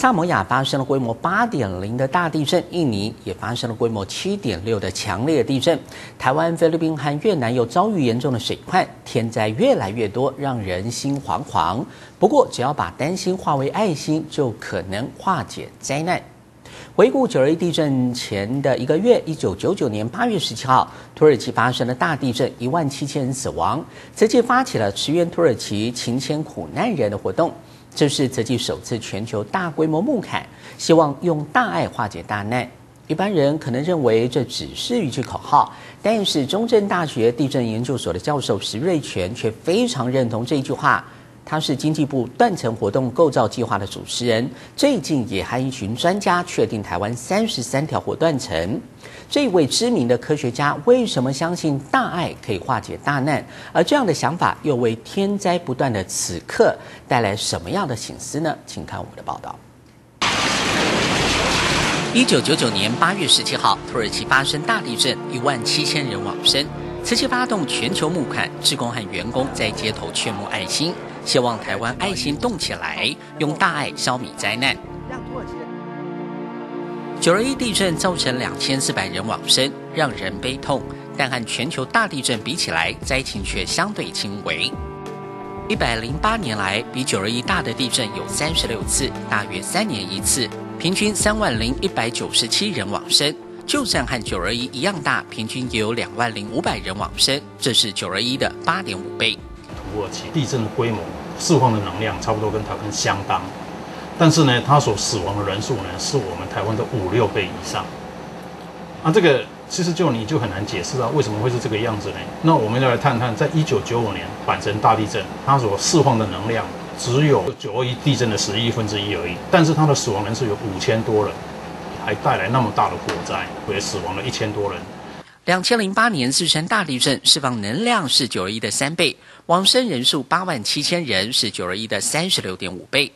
萨摩亚发生了规模八点零的大地震，印尼也发生了规模七点六的强烈地震，台湾、菲律宾和越南又遭遇严重的水患，天灾越来越多，让人心惶惶。不过，只要把担心化为爱心，就可能化解灾难。回顾九二一地震前的一个月，一九九九年八月十七号，土耳其发生了大地震，一万七千人死亡，泽界发起了驰援土耳其、勤迁苦难人的活动。这是泽济首次全球大规模募款，希望用大爱化解大难。一般人可能认为这只是一句口号，但是中正大学地震研究所的教授石瑞全却非常认同这一句话。他是经济部断层活动构造计划的主持人，最近也和一群专家确定台湾三十三条火断层。这位知名的科学家为什么相信大爱可以化解大难？而这样的想法又为天灾不断的此刻带来什么样的醒思呢？请看我们的报道。一九九九年八月十七号，土耳其发生大地震，一万七千人亡生。此期发动全球募款，职工和员工在街头劝募爱心。希望台湾爱心动起来，用大爱消弭灾难。九二一地震造成两千四百人往生，让人悲痛。但和全球大地震比起来，灾情却相对轻微。一百零八年来，比九二一大的地震有三十六次，大约三年一次，平均三万零一百九十七人往生。就算和九二一一样大，平均也有两万零五百人往生，这是九二一的八点五倍。土耳其地震的规模释放的能量差不多跟台湾相当，但是呢，它所死亡的人数呢，是我们台湾的五六倍以上。啊，这个其实就你就很难解释啊，为什么会是这个样子呢？那我们要来探探，在一九九五年阪神大地震，它所释放的能量只有九二一地震的十亿分之一而已，但是它的死亡人数有五千多人，还带来那么大的火灾，也死亡了一千多人。两千零八年四川大地震释放能量是九二一的三倍，亡生人数八万七千人是九二一的三十六点五倍。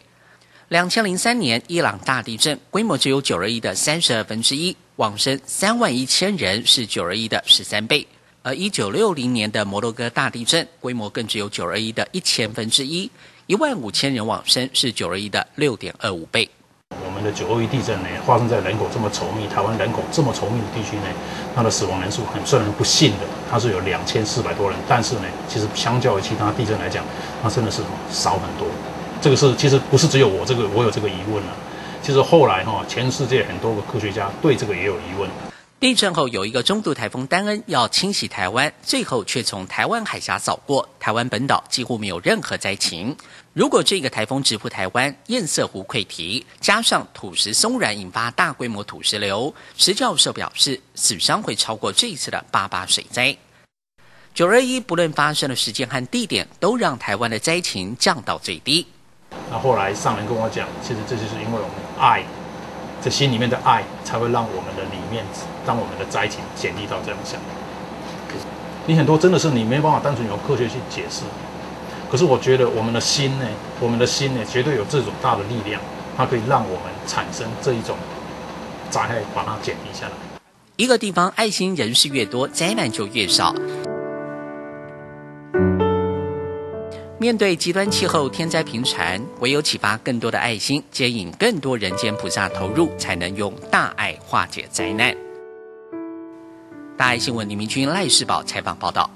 两千零三年伊朗大地震规模只有九二一的三十二分之一，亡生三万一千人是九二一的十三倍。而一九六零年的摩洛哥大地震规模更只有九二一的一千分之一，一万五千人亡生是九二一的六点二五倍。九二一地震呢，发生在人口这么稠密、台湾人口这么稠密的地区呢，它的死亡人数很虽然不幸的，它是有两千四百多人，但是呢，其实相较于其他地震来讲，它真的是少很多。这个是其实不是只有我这个我有这个疑问了，其实后来哈，全世界很多个科学家对这个也有疑问。地震后有一个中度台风丹恩要侵袭台湾，最后却从台湾海峡扫过，台湾本岛几乎没有任何灾情。如果这个台风直扑台湾，堰塞湖溃堤，加上土石松软，引发大规模土石流，石教授表示，死伤会超过这一次的八八水灾。九二一不论发生的时间和地点，都让台湾的灾情降到最低。那后来上人跟我讲，其实这就是因为我们爱。这心里面的爱，才会让我们的里面，让我们的灾情减低到这样想。你很多真的是你没办法单纯用科学去解释。可是我觉得我们的心呢，我们的心呢，绝对有这种大的力量，它可以让我们产生这一种灾害，把它减低下来。一个地方爱心人士越多，灾难就越少。面对极端气候、天灾频传，唯有启发更多的爱心，接引更多人间菩萨投入，才能用大爱化解灾难。大爱新闻李明君赖世宝采访报道。